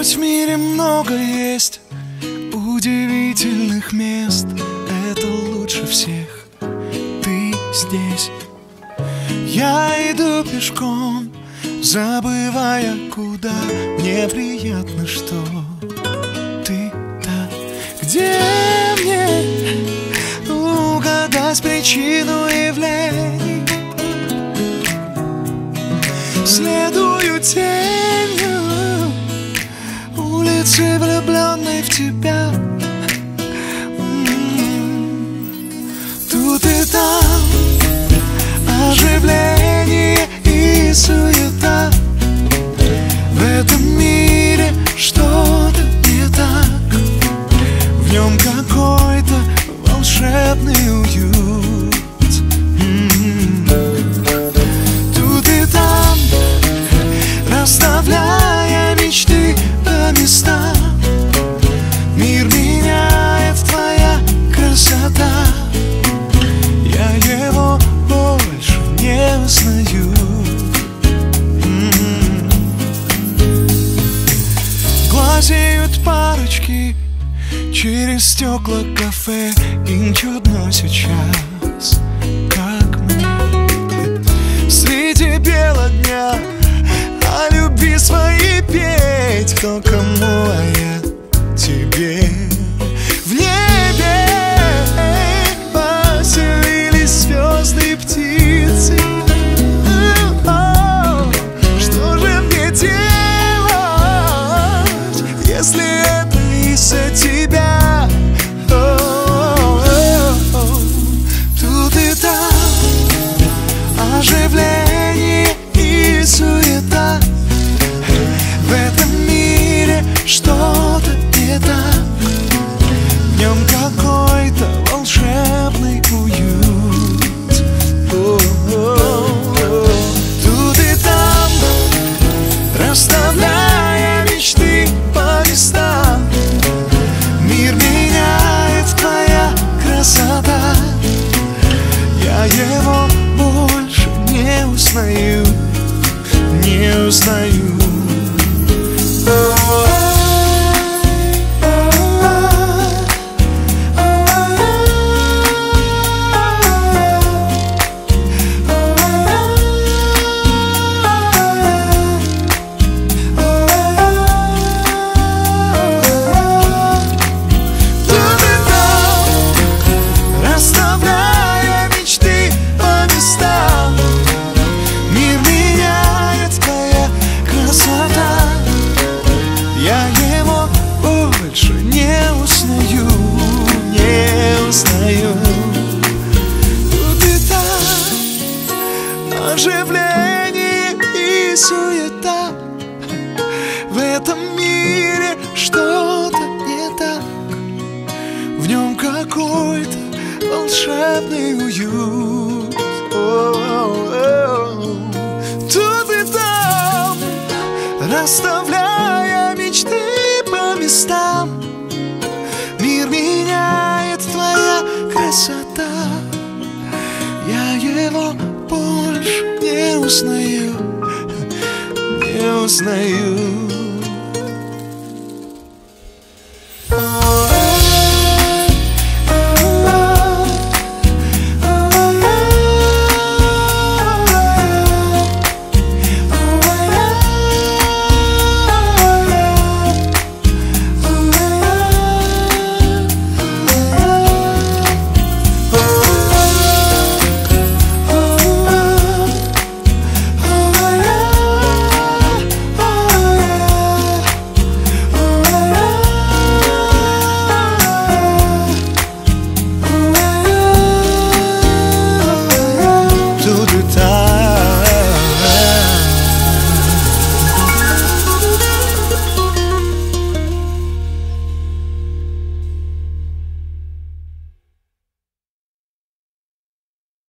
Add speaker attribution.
Speaker 1: Ведь в мире много есть удивительных мест Это лучше всех. Ты здесь. Я иду пешком Забывая, куда. Мне приятно, что Ты так Где мне Угадать причину явлений Следую тенью live to build Через стекла кафе Им чудно сейчас Как мне. Среди бела дня О любви своей петь Кто кому, а я тебе Не узнаю Тут этом мире что-то не так. В нем какой-то волшебный уют. Тут и там Расставляя мечты по местам Мир меняет твоя красота. Я его больше не узнаю Не узнаю